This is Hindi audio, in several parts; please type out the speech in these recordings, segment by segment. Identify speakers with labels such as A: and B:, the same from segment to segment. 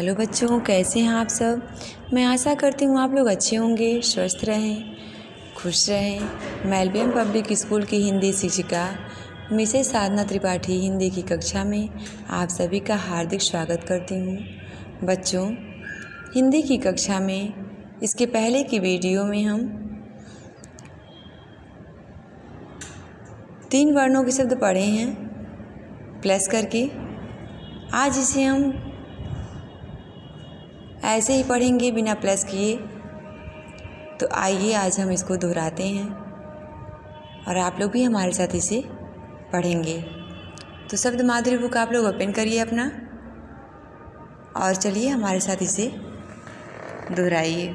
A: हेलो बच्चों, कैसे हैं आप सब? मैं आशा करती हूँ आप लोग अच्छे होंगे, स्वस्थ रहें, खुश रहें। मेलबियम पब्लिक स्कूल की हिंदी शिक्षिका, मिसेस साधना त्रिपाठी हिंदी की कक्षा में आप सभी का हार्दिक स्वागत करती हूँ। बच्चों, हिंदी की कक्षा में इसके पहले की वीडियो में हम तीन वर्णों के शब्द पढ़े हैं। प्लस करके आज इसे हम ऐसे ही पढ़ेंगे, बिना प्लस किए। तो आइए, आज हम इसको दोहराते हैं। और आप लोग भी हमारे साथ इसे पढ़ेंगे। तो शब्द माधुरी बुक आप लोग ओपन करिए अपना। और चलिए, हमारे साथ इसे दोहराइए।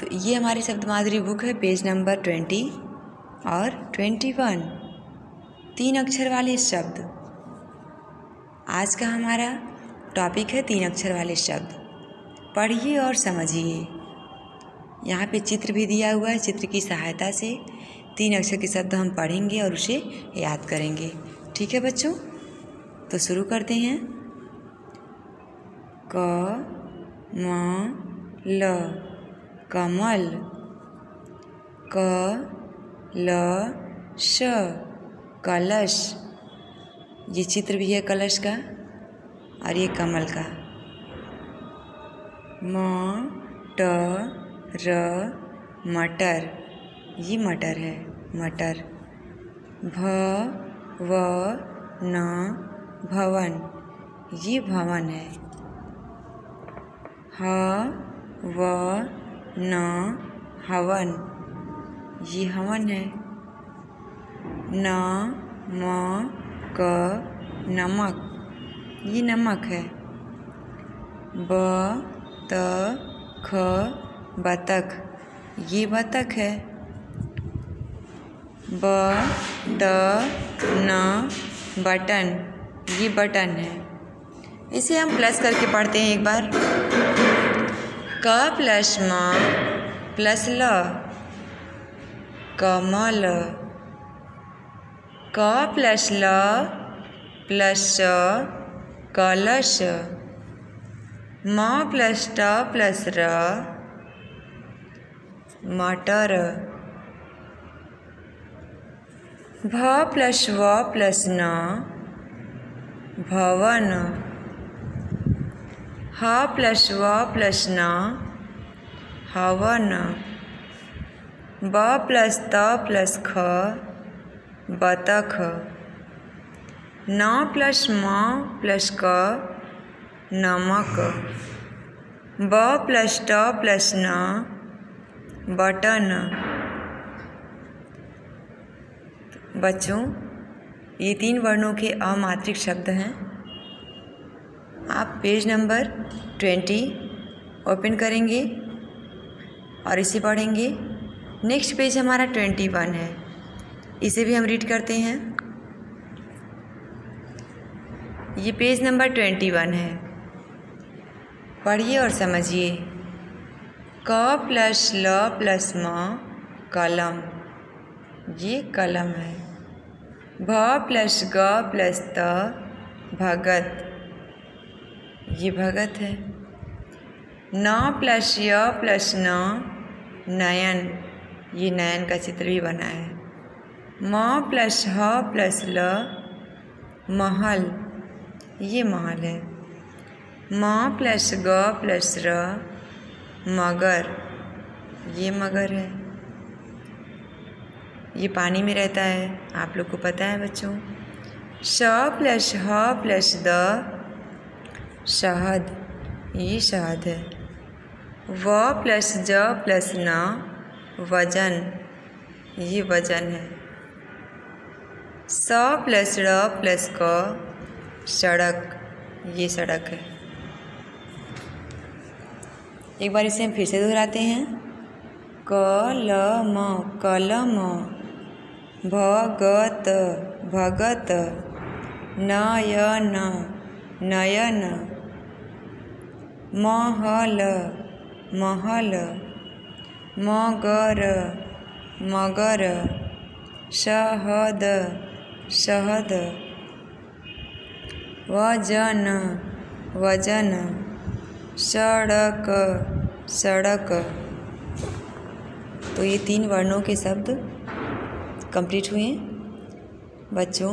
A: तो ये हमारी शब्द माधुरी बुक है, पेज नंबर ट्वेंटी और ट्वेंटी वन। तीन अक्षर वाले शब्द। आज का हमारा टॉपिक है तीन अक्षर वाले शब्द। पढ़िए और समझिए। यहाँ पे चित्र भी दिया हुआ है, चित्र की सहायता से तीन अक्षर के शब्द हम पढ़ेंगे और उसे याद करेंगे। ठीक है बच्चों? तो शुरू करते हैं। क, म, ल, कमल। क, ल, श, कलश। ये चित्र भी है कलश का और ये कमल का। म, ट, र, मटर। ये मटर है, मटर। भ, व, न, भवन। ये भवन है। ह, व, न, हवन। ये हवन है। न, म क, नमक। ये नमक है। ब, त, ख, बतख। ये बतख है। ब ट न, बटन। ये बटन है। इसे हम प्लस करके पढ़ते हैं एक बार। क प्लस म प्लस ल। कमल। क प्लस ल प्लस कलश म प्लस ट प्लस र। मटर भ प्लस व प्लस न। भवन। ह प्लस व प्लस न। हवन। ब प्लस त प्लस ख। बतख। न प्लस म प्लस क, नमक। ब प्लस ट प्लस न, बटन। बच्चों, ये तीन वर्णों के अमात्रिक शब्द हैं। आप पेज नंबर ट्वेंटी ओपन करेंगे और इसे पढ़ेंगे। नेक्स्ट पेज हमारा ट्वेंटी वन है। इसे भी हम रीड करते हैं। ये पेज नंबर ट्वेंटी वन है। पढ़िए और समझिए। क प्लस ल प्लस म कलम। ये कलम है। भ प्लस ग प्लस त भगत। ये भगत है। न प्लस य प्लस न नयन। ये नयन का चित्र भी बना है। म प्लस ह प्लस ल महल। ये महल है। म प्लस ग प्लस र मगर। ये मगर है। ये पानी में रहता है। आप लोग को पता है बच्चों। श प्लस ह प्लस द शहद। ये शहद है। व प्लस ज प्लस न वज़न। ये वज़न है। स प्लस र प्लस क सड़क, ये सड़क है। एक बार इसे हम फिर से दोहराते हैं। क ल म कलम, भगत भगत, नयन नयन, महल महल, मगर मगर, शहद शहद। वज़न। वज़न। सड़क। सड़क। तो ये तीन वर्णों के शब्द कंप्लीट हुए बच्चों,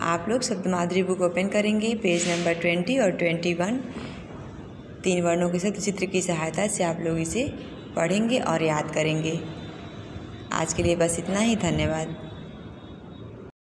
A: आप लोग शब्द माधुरी बुक ओपन करेंगे पेज नंबर ट्वेंटी और ट्वेंटी वन तीन वर्णों के शब्द चित्र की सहायता से आप लोग इसे पढ़ेंगे और याद करेंगे। आज के लिए बस इतना ही, धन्यवाद।